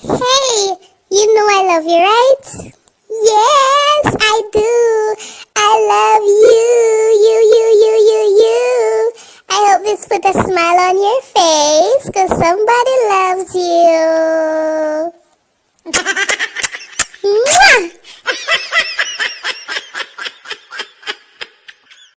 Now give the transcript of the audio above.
Hey, you know I love you, right? Yes, I do. I love you. You, you, you, you, you. I hope this put a smile on your face because somebody loves you.